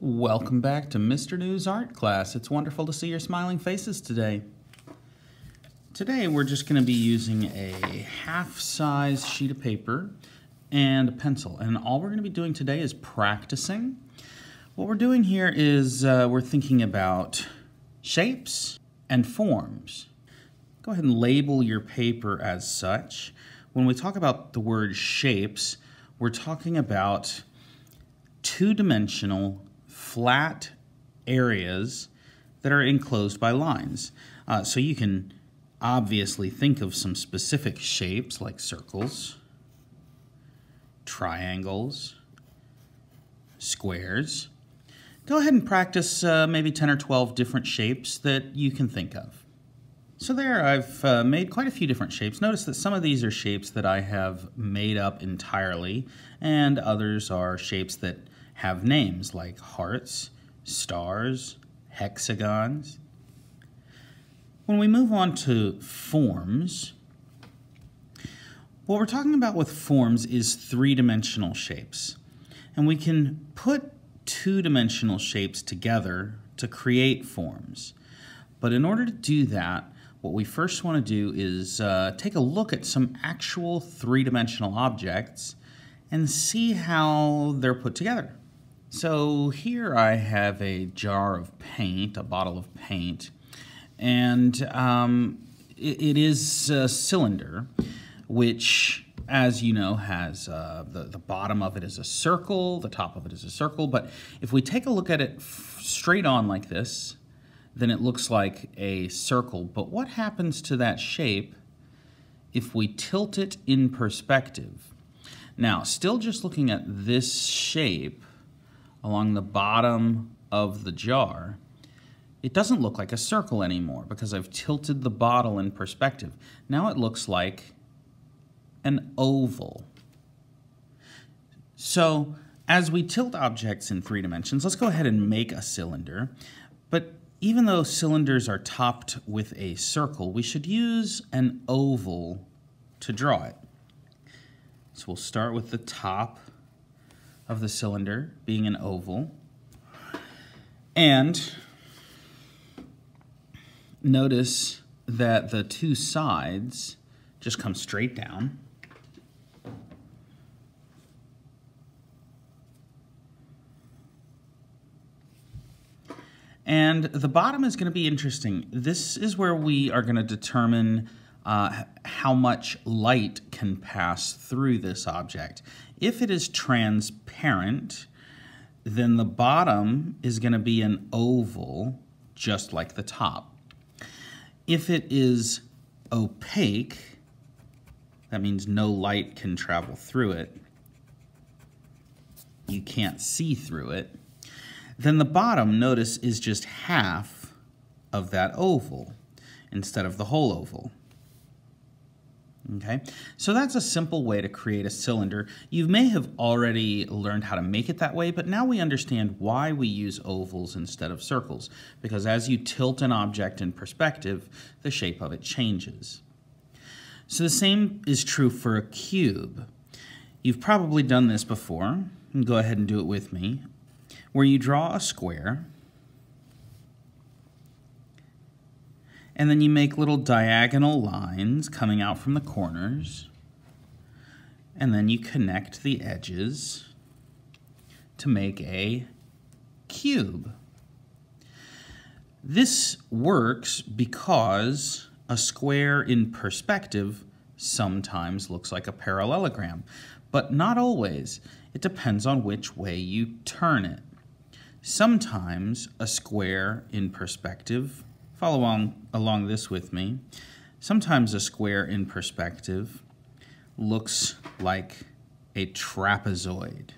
Welcome back to Mr. New's Art class. It's wonderful to see your smiling faces today. Today we're just going to be using a half-size sheet of paper and a pencil. And all we're going to be doing today is practicing. What we're doing here is uh, we're thinking about shapes and forms. Go ahead and label your paper as such. When we talk about the word shapes, we're talking about two-dimensional flat areas that are enclosed by lines. Uh, so you can obviously think of some specific shapes like circles, triangles, squares. Go ahead and practice uh, maybe 10 or 12 different shapes that you can think of. So there I've uh, made quite a few different shapes. Notice that some of these are shapes that I have made up entirely and others are shapes that have names like hearts, stars, hexagons. When we move on to forms, what we're talking about with forms is three-dimensional shapes. And we can put two-dimensional shapes together to create forms. But in order to do that, what we first want to do is uh, take a look at some actual three-dimensional objects and see how they're put together. So here I have a jar of paint, a bottle of paint, and um, it, it is a cylinder, which, as you know, has uh, the, the bottom of it is a circle, the top of it is a circle, but if we take a look at it straight on like this, then it looks like a circle. But what happens to that shape if we tilt it in perspective? Now, still just looking at this shape, along the bottom of the jar, it doesn't look like a circle anymore because I've tilted the bottle in perspective. Now it looks like an oval. So as we tilt objects in three dimensions, let's go ahead and make a cylinder. But even though cylinders are topped with a circle, we should use an oval to draw it. So we'll start with the top of the cylinder being an oval. And notice that the two sides just come straight down. And the bottom is going to be interesting. This is where we are going to determine uh, how much light can pass through this object. If it is transparent, then the bottom is going to be an oval, just like the top. If it is opaque, that means no light can travel through it. You can't see through it. Then the bottom, notice, is just half of that oval instead of the whole oval. Okay, so that's a simple way to create a cylinder. You may have already learned how to make it that way, but now we understand why we use ovals instead of circles, because as you tilt an object in perspective, the shape of it changes. So the same is true for a cube. You've probably done this before, go ahead and do it with me, where you draw a square, And then you make little diagonal lines coming out from the corners. And then you connect the edges to make a cube. This works because a square in perspective sometimes looks like a parallelogram, but not always. It depends on which way you turn it. Sometimes a square in perspective Follow on along this with me. Sometimes a square in perspective looks like a trapezoid.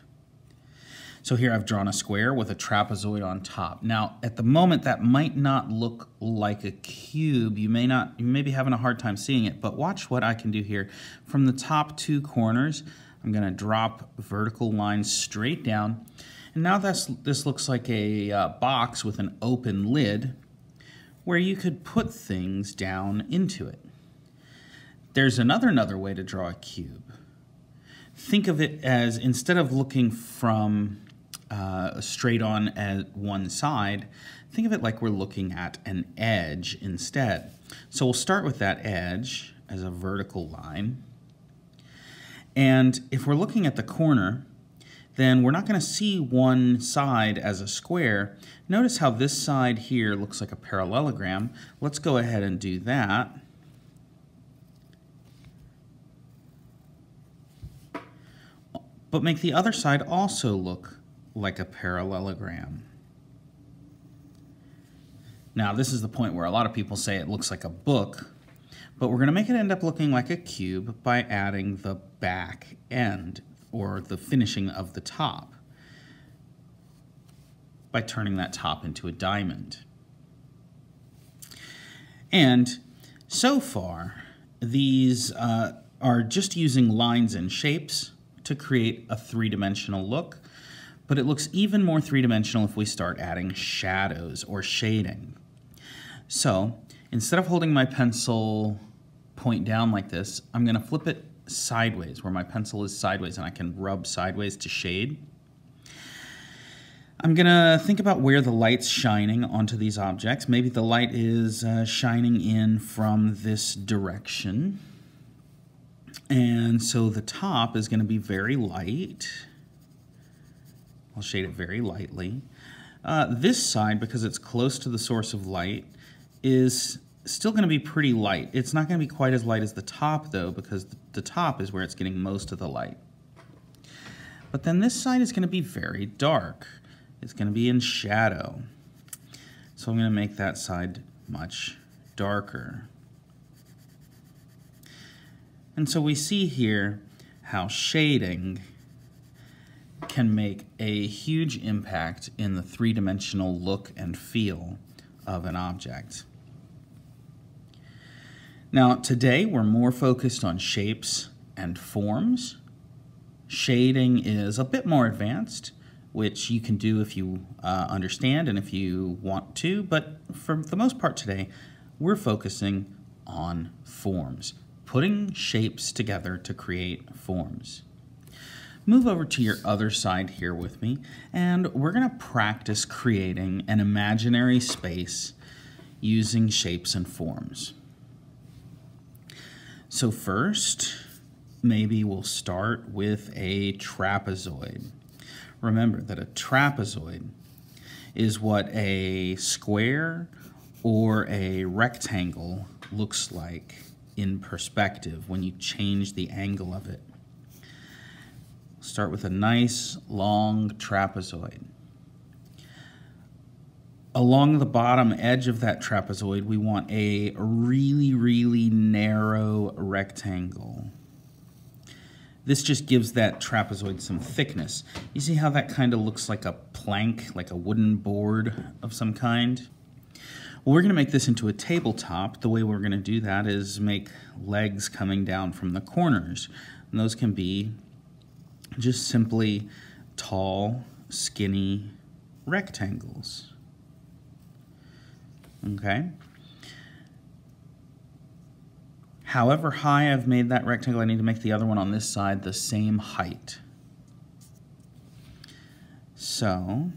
So here I've drawn a square with a trapezoid on top. Now, at the moment, that might not look like a cube. You may not, you may be having a hard time seeing it, but watch what I can do here. From the top two corners, I'm gonna drop vertical lines straight down. And now that's, this looks like a uh, box with an open lid where you could put things down into it. There's another another way to draw a cube. Think of it as instead of looking from uh, straight on at one side, think of it like we're looking at an edge instead. So we'll start with that edge as a vertical line. And if we're looking at the corner, then we're not going to see one side as a square. Notice how this side here looks like a parallelogram. Let's go ahead and do that. But make the other side also look like a parallelogram. Now, this is the point where a lot of people say it looks like a book, but we're going to make it end up looking like a cube by adding the back end or the finishing of the top by turning that top into a diamond. And so far, these uh, are just using lines and shapes to create a three-dimensional look, but it looks even more three-dimensional if we start adding shadows or shading. So instead of holding my pencil point down like this, I'm going to flip it sideways, where my pencil is sideways and I can rub sideways to shade. I'm gonna think about where the light's shining onto these objects. Maybe the light is uh, shining in from this direction. And so the top is gonna be very light. I'll shade it very lightly. Uh, this side, because it's close to the source of light, is still going to be pretty light. It's not going to be quite as light as the top though because the top is where it's getting most of the light. But then this side is going to be very dark. It's going to be in shadow. So I'm going to make that side much darker. And so we see here how shading can make a huge impact in the three-dimensional look and feel of an object. Now, today we're more focused on shapes and forms. Shading is a bit more advanced, which you can do if you uh, understand and if you want to, but for the most part today, we're focusing on forms, putting shapes together to create forms. Move over to your other side here with me, and we're going to practice creating an imaginary space using shapes and forms. So first, maybe we'll start with a trapezoid. Remember that a trapezoid is what a square or a rectangle looks like in perspective when you change the angle of it. Start with a nice long trapezoid. Along the bottom edge of that trapezoid, we want a really, really narrow rectangle. This just gives that trapezoid some thickness. You see how that kind of looks like a plank, like a wooden board of some kind? Well, we're going to make this into a tabletop. The way we're going to do that is make legs coming down from the corners. And those can be just simply tall, skinny rectangles okay? However high I've made that rectangle, I need to make the other one on this side the same height. So,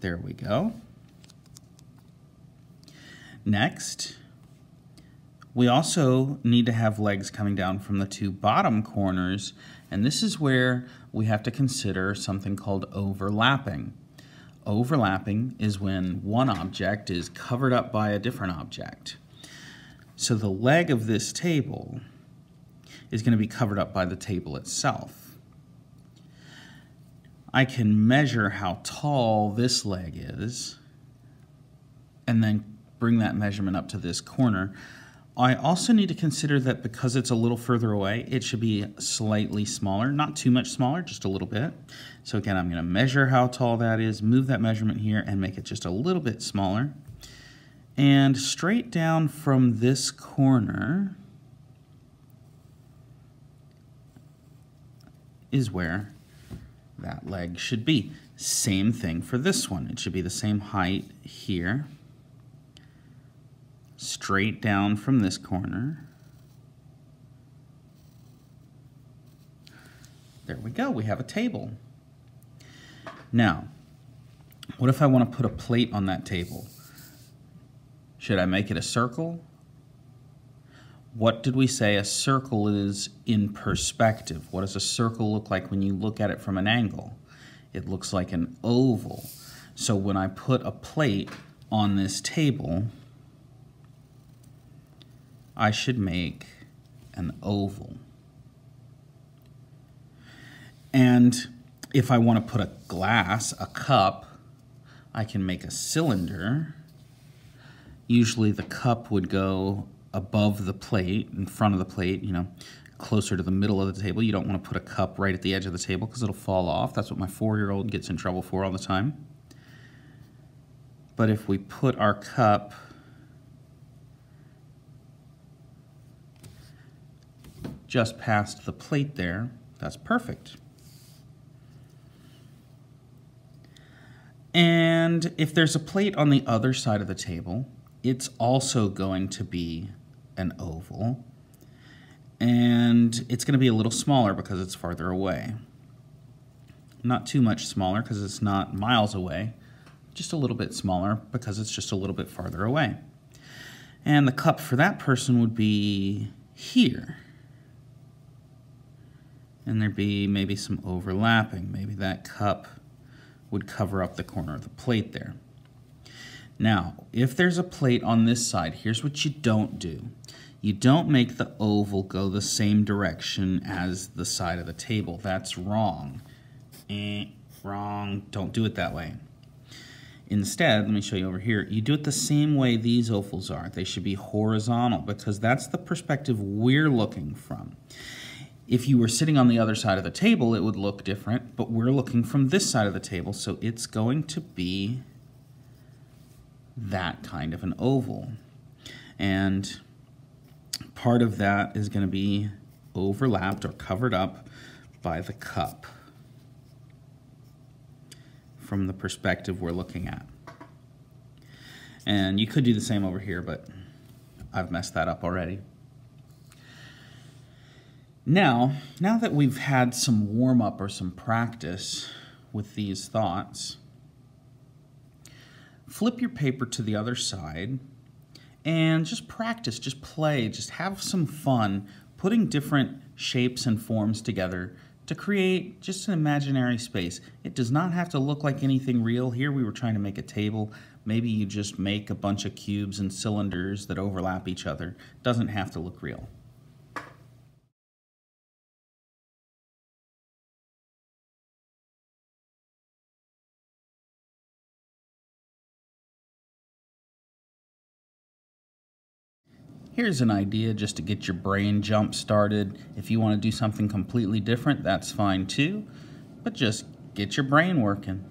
there we go. Next, we also need to have legs coming down from the two bottom corners, and this is where we have to consider something called overlapping. Overlapping is when one object is covered up by a different object. So the leg of this table is going to be covered up by the table itself. I can measure how tall this leg is and then bring that measurement up to this corner. I also need to consider that because it's a little further away, it should be slightly smaller, not too much smaller, just a little bit. So again, I'm going to measure how tall that is, move that measurement here, and make it just a little bit smaller. And straight down from this corner is where that leg should be. Same thing for this one. It should be the same height here straight down from this corner There we go, we have a table. Now, what if I want to put a plate on that table? Should I make it a circle? What did we say a circle is in perspective? What does a circle look like when you look at it from an angle? It looks like an oval. So when I put a plate on this table, I should make an oval. And if I want to put a glass, a cup, I can make a cylinder. Usually the cup would go above the plate, in front of the plate, you know, closer to the middle of the table. You don't want to put a cup right at the edge of the table because it'll fall off. That's what my four-year-old gets in trouble for all the time. But if we put our cup just past the plate there, that's perfect. And if there's a plate on the other side of the table, it's also going to be an oval. And it's going to be a little smaller because it's farther away. Not too much smaller because it's not miles away, just a little bit smaller because it's just a little bit farther away. And the cup for that person would be here. And there'd be maybe some overlapping. Maybe that cup would cover up the corner of the plate there. Now, if there's a plate on this side, here's what you don't do. You don't make the oval go the same direction as the side of the table. That's wrong. Eh, wrong. Don't do it that way. Instead, let me show you over here, you do it the same way these ovals are. They should be horizontal because that's the perspective we're looking from. If you were sitting on the other side of the table, it would look different, but we're looking from this side of the table, so it's going to be that kind of an oval. And part of that is going to be overlapped or covered up by the cup from the perspective we're looking at. And you could do the same over here, but I've messed that up already. Now, now that we've had some warm up or some practice with these thoughts, flip your paper to the other side and just practice, just play, just have some fun putting different shapes and forms together to create just an imaginary space. It does not have to look like anything real. Here we were trying to make a table. Maybe you just make a bunch of cubes and cylinders that overlap each other. Doesn't have to look real. Here's an idea just to get your brain jump started. If you want to do something completely different, that's fine too, but just get your brain working.